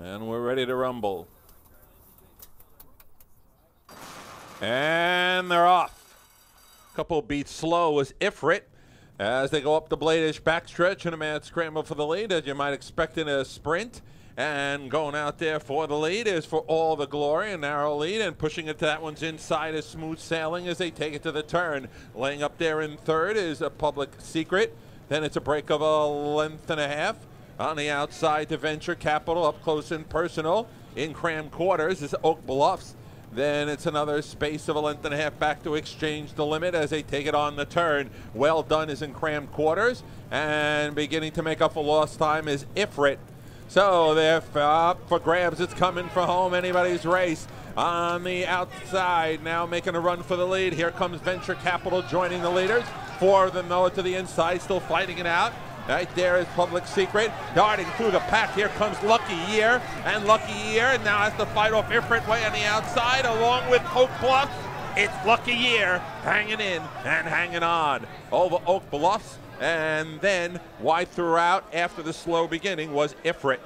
And we're ready to rumble. And they're off. A couple beats slow was Ifrit as they go up the Bladish backstretch and a mad scramble for the lead, as you might expect in a sprint. And going out there for the lead is for all the glory, a narrow lead, and pushing it to that one's inside is smooth sailing as they take it to the turn. Laying up there in third is a public secret. Then it's a break of a length and a half. On the outside to Venture Capital, up close and personal. In cram quarters is Oak Bluffs. Then it's another space of a length and a half back to exchange the limit as they take it on the turn. Well done is in cram quarters. And beginning to make up for lost time is Ifrit. So they're up for grabs. It's coming for home. Anybody's race on the outside. Now making a run for the lead. Here comes Venture Capital joining the leaders. Four of them though to the inside, still fighting it out. Right there is Public Secret. Darting through the pack. Here comes Lucky Year. And Lucky Year and now has to fight off Ifrit way on the outside along with Oak Bluffs. It's Lucky Year hanging in and hanging on over Oak Bluffs. And then wide throughout after the slow beginning was Ifrit.